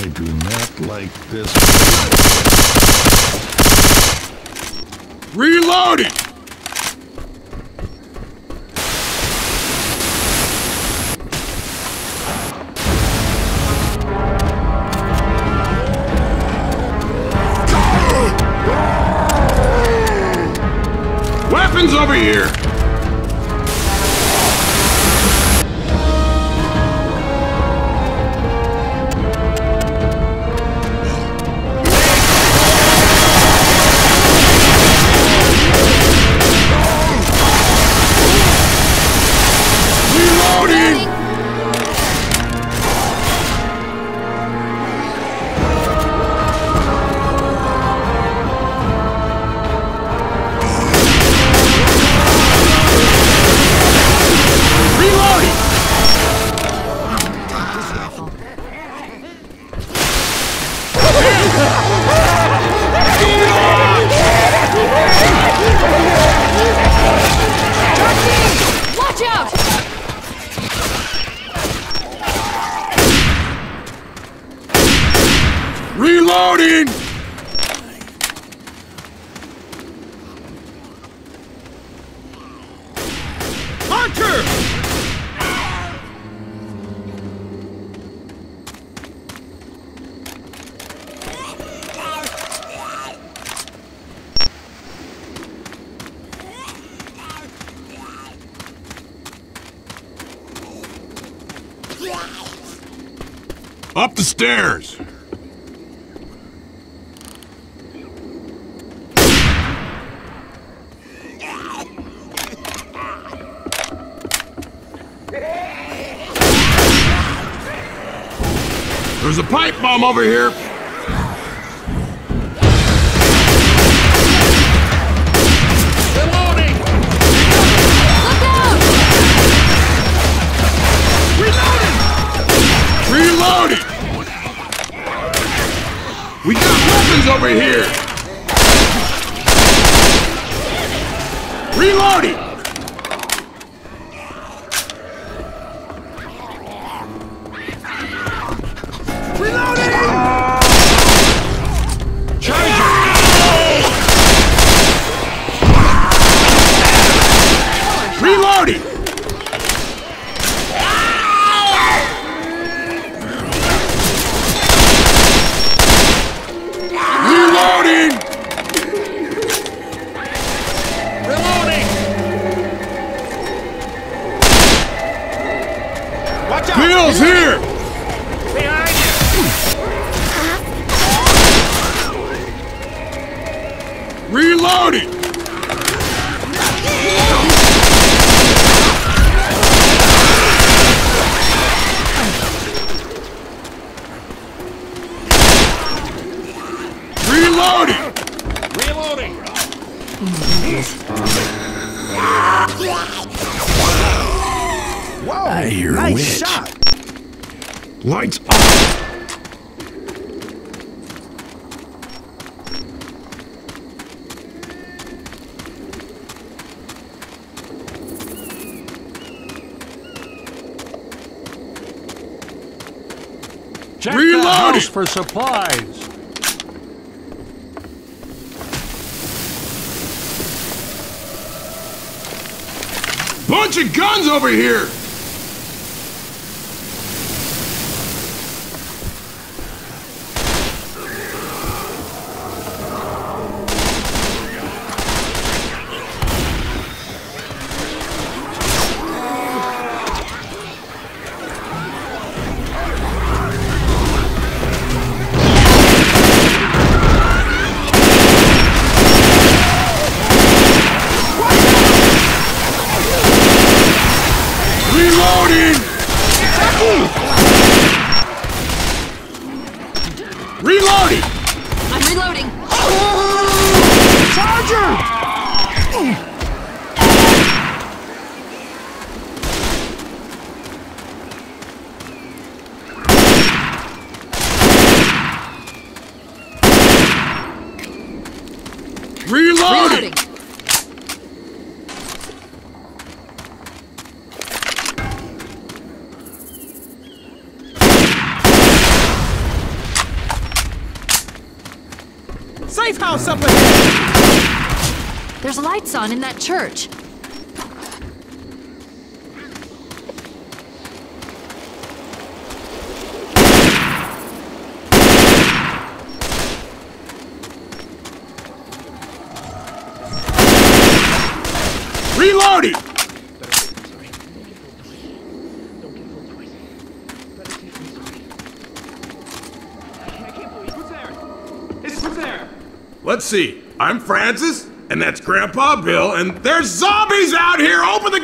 I do not like this. Reloading! Weapons over here! Reloading! Hunter! Up the stairs! There's a pipe bomb over here. Reloading! We got weapons over here! Reloading! Watch out! Bill's here! Behind you! Reloading! Reloading! Reloading! Whoa! I hear nice a witch. shot. Lights off! Check Reload the house it. for supplies. Bunch of guns over here! Reloading! Reloading! I'm reloading. Charger! Reloading! Reloading. Up ahead! There's lights on in that church. Reloading! Let's see. I'm Francis, and that's Grandpa Bill, and there's zombies out here! Open the